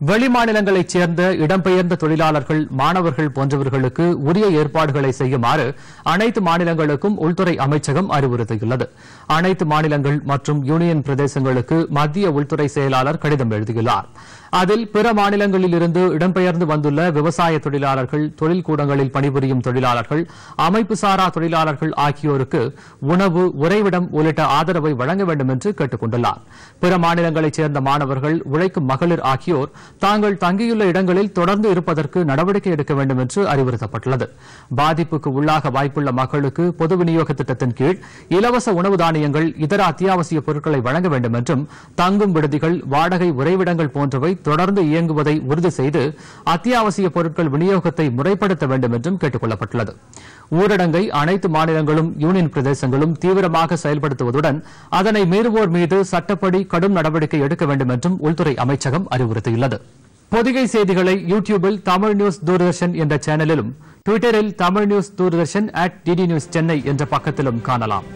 வெளிமாநிலங்களைச் சேர்ந்த இடம்பெயர்ந்த தொழிலாளர்கள் மாணவர்கள் போன்றவர்களுக்கு உரிய ஏற்பாடுகளை செய்யுமாறு அனைத்து மாநிலங்களுக்கும் உள்துறை அமைச்சகம் அறிவுறுத்தியுள்ளது. அனைத்து மாநிலங்கள் மற்றும் யூனியன் பிரதேசங்களுக்கு மத்திய உள்துறை செயலாளர் கடிதம் எழுதியுள்ளார். அதில் பிற மாநிலங்களில் இருந்து இடம்பெயர்ந்து வந்துள்ள விவசாய தொழிலாளர்கள் தொழில் கூடங்களில் பணிபுரியும் தொழிலாளர்கள் அமைப்பு சாரா தொழிலாளர்கள் ஆகியோருக்கு உணவு உறைவிடம் உள்ளிட்ட ஆதரவை வழங்க வேண்டும் என்று கேட்டுக் கொண்டுள்ளார் பிற மாநிலங்களைச் சேர்ந்த மாணவர்கள் உழைக்கும் மகளிர் ஆகியோர் தாங்கள் தங்கியுள்ள இடங்களில் தொடர்ந்து இருப்பதற்கு நடவடிக்கை எடுக்க வேண்டும் என்று அறிவுறுத்தப்பட்டுள்ளது. பாதிப்புக்கு உள்ளாக வாய்ப்புள்ள மக்களுக்கு பொது விநியோக திட்டத்தின் கீழ் இலவச உணவு தானியங்கள் இதர அத்தியாவசிய பொருட்களை வழங்க வேண்டும் என்றும் தங்கும் விடுதிகள் வாடகை உறைவிடங்கள் போன்றவை தொடர்ந்து இயங்குவதை உறுதி செய்து அத்தியாவசிய பொருட்கள் விநியோகத்தை முறைப்படுத்த வேண்டும் என்றும் கேட்டுக் கொள்ளப்பட்டுள்ளது ஊரடங்கை அனைத்து மாநிலங்களும் யூனியன் பிரதேசங்களும் தீவிரமாக செயல்படுத்துவதுடன் அதனை மீறுவோர் மீது சட்டப்படி கடும் நடவடிக்கை எடுக்க வேண்டும் என்றும் உள்துறை அமைச்சகம் அறிவுறுத்தியுள்ளது. பொதிகை செய்திகளை யூடியூபில் தமிழ் நியூஸ் தூர்தர்ஷன் என்ற சேனலிலும் டுவிட்டரில் Tamil news Doordarshan at DD news Chennai என்ற பக்கத்திலும் காணலாம்.